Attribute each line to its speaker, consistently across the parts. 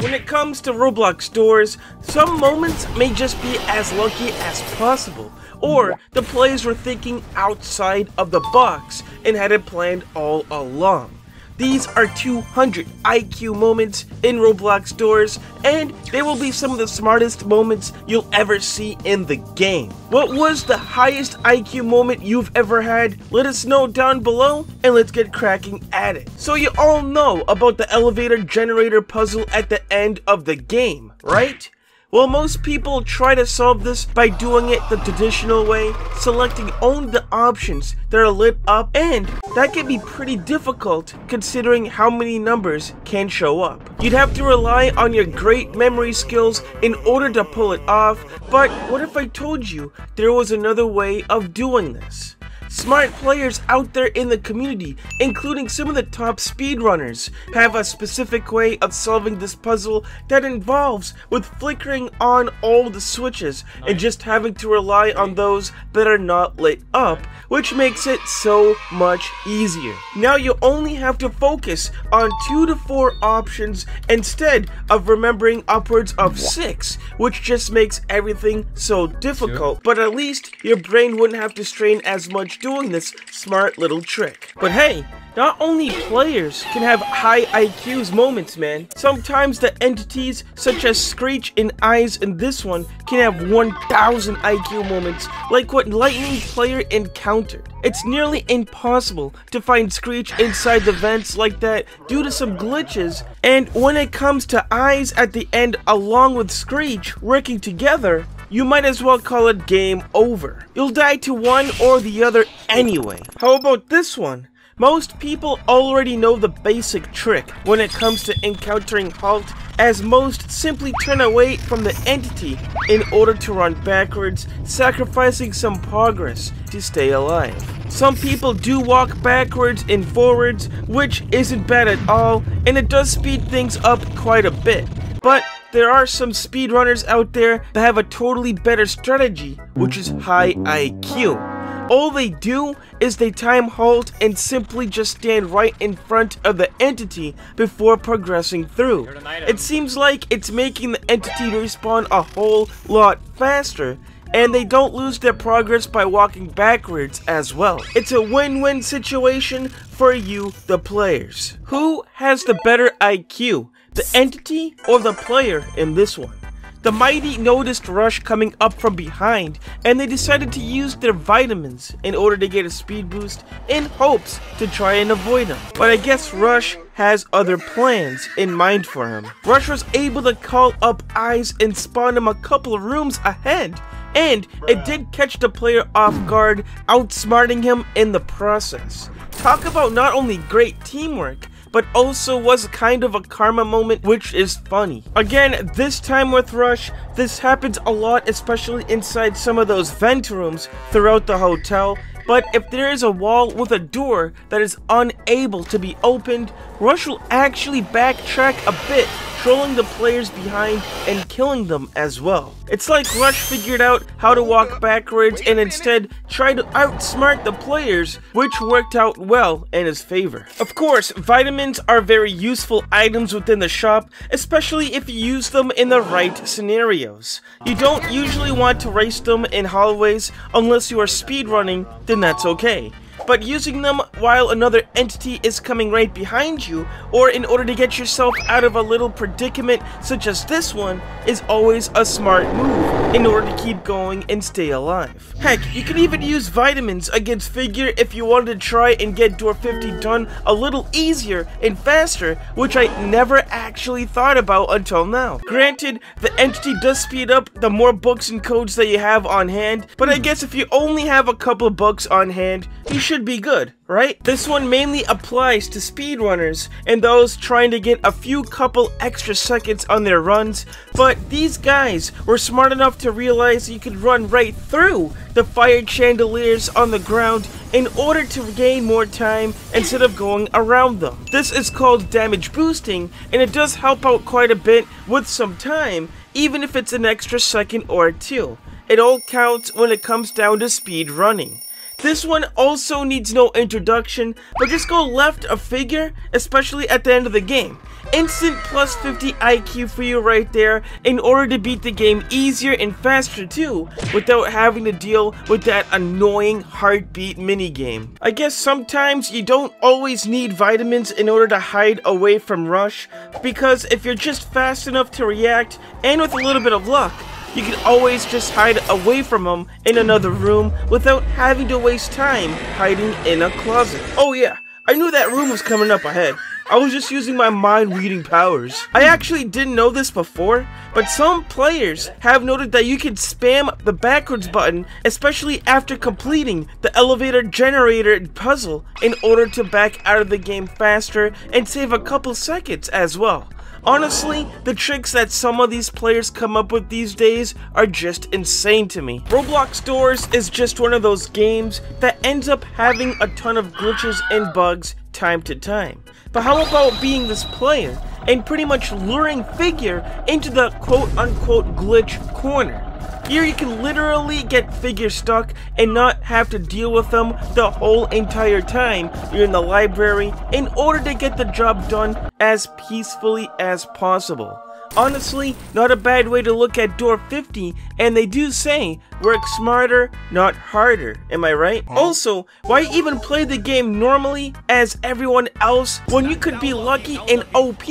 Speaker 1: When it comes to Roblox doors, some moments may just be as lucky as possible, or the players were thinking outside of the box and had it planned all along. These are 200 IQ moments in Roblox doors, and they will be some of the smartest moments you'll ever see in the game. What was the highest IQ moment you've ever had? Let us know down below, and let's get cracking at it. So you all know about the elevator generator puzzle at the end of the game, right? Well, most people try to solve this by doing it the traditional way, selecting only the options that are lit up, and that can be pretty difficult considering how many numbers can show up. You'd have to rely on your great memory skills in order to pull it off, but what if I told you there was another way of doing this? Smart players out there in the community, including some of the top speedrunners, have a specific way of solving this puzzle that involves with flickering on all the switches and just having to rely on those that are not lit up, which makes it so much easier. Now you only have to focus on two to four options instead of remembering upwards of six, which just makes everything so difficult, but at least your brain wouldn't have to strain as much doing this smart little trick. But hey, not only players can have high IQs moments, man. Sometimes the entities such as Screech and Eyes in this one can have 1000 IQ moments, like what Lightning player encountered. It's nearly impossible to find Screech inside the vents like that due to some glitches, and when it comes to Eyes at the end along with Screech working together, you might as well call it game over. You'll die to one or the other anyway. How about this one? Most people already know the basic trick when it comes to encountering Halt, as most simply turn away from the entity in order to run backwards, sacrificing some progress to stay alive. Some people do walk backwards and forwards, which isn't bad at all, and it does speed things up quite a bit. But there are some speedrunners out there that have a totally better strategy, which is high IQ. All they do is they time halt and simply just stand right in front of the entity before progressing through. It seems like it's making the entity respawn a whole lot faster and they don't lose their progress by walking backwards as well. It's a win-win situation for you, the players. Who has the better IQ? The entity or the player in this one. The Mighty noticed Rush coming up from behind and they decided to use their vitamins in order to get a speed boost in hopes to try and avoid him. But I guess Rush has other plans in mind for him. Rush was able to call up Eyes and spawn him a couple of rooms ahead and it did catch the player off guard, outsmarting him in the process. Talk about not only great teamwork, but also was kind of a karma moment, which is funny. Again, this time with Rush, this happens a lot, especially inside some of those vent rooms throughout the hotel, but if there is a wall with a door that is unable to be opened, Rush will actually backtrack a bit trolling the players behind and killing them as well. It's like Rush figured out how to walk backwards and instead tried to outsmart the players, which worked out well in his favor. Of course, vitamins are very useful items within the shop, especially if you use them in the right scenarios. You don't usually want to race them in hallways unless you are speedrunning, then that's okay but using them while another entity is coming right behind you, or in order to get yourself out of a little predicament such as this one, is always a smart move in order to keep going and stay alive. Heck, you can even use vitamins against Figure if you wanted to try and get Door 50 done a little easier and faster, which I never actually thought about until now. Granted, the entity does speed up the more books and codes that you have on hand, but I guess if you only have a couple books on hand, you should be good right? This one mainly applies to speedrunners and those trying to get a few couple extra seconds on their runs, but these guys were smart enough to realize you could run right through the fire chandeliers on the ground in order to gain more time instead of going around them. This is called damage boosting and it does help out quite a bit with some time, even if it's an extra second or two. It all counts when it comes down to speed running. This one also needs no introduction, but just go left a figure, especially at the end of the game. instant plus 50 IQ for you right there in order to beat the game easier and faster too, without having to deal with that annoying heartbeat minigame. I guess sometimes you don't always need vitamins in order to hide away from Rush, because if you're just fast enough to react, and with a little bit of luck, you can always just hide away from them in another room without having to waste time hiding in a closet. Oh yeah, I knew that room was coming up ahead. I was just using my mind reading powers. I actually didn't know this before, but some players have noted that you can spam the backwards button, especially after completing the elevator generator puzzle in order to back out of the game faster and save a couple seconds as well. Honestly, the tricks that some of these players come up with these days are just insane to me. Roblox Doors is just one of those games that ends up having a ton of glitches and bugs time to time. But how about being this player and pretty much luring Figure into the quote-unquote glitch corner? Here you can literally get figures stuck and not have to deal with them the whole entire time you're in the library in order to get the job done as peacefully as possible. Honestly, not a bad way to look at Door 50, and they do say, work smarter, not harder, am I right? Also, why even play the game normally as everyone else when you could be lucky and OP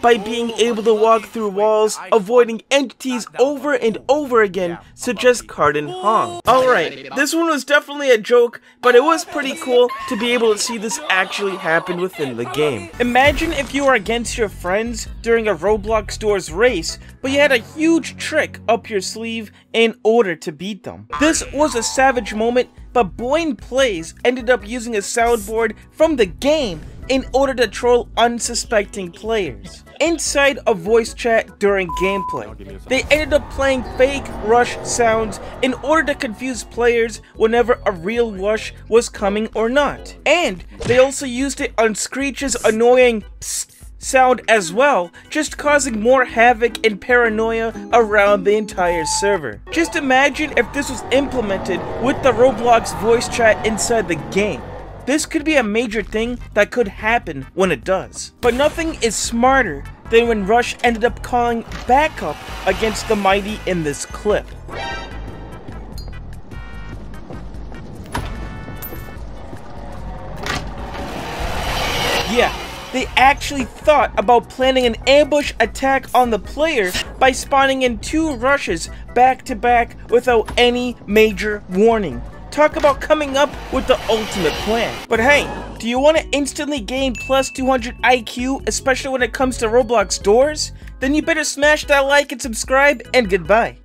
Speaker 1: by being able to walk through walls, avoiding entities over and over again, such as Cardin Hong. Alright, this one was definitely a joke, but it was pretty cool to be able to see this actually happen within the game. Imagine if you were against your friends during a Roblox Doors race, but you had a huge trick up your sleeve in order to beat them. This was a savage moment, but Boyne Plays ended up using a soundboard from the game in order to troll unsuspecting players. Inside a voice chat during gameplay, they ended up playing fake Rush sounds in order to confuse players whenever a real Rush was coming or not. And they also used it on Screech's annoying psst sound as well, just causing more havoc and paranoia around the entire server. Just imagine if this was implemented with the Roblox voice chat inside the game. This could be a major thing that could happen when it does. But nothing is smarter than when Rush ended up calling backup against the Mighty in this clip. Yeah, they actually thought about planning an ambush attack on the player by spawning in two rushes back to back without any major warning. Talk about coming up with the ultimate plan. But hey, do you want to instantly gain plus 200 IQ, especially when it comes to Roblox doors? Then you better smash that like and subscribe, and goodbye.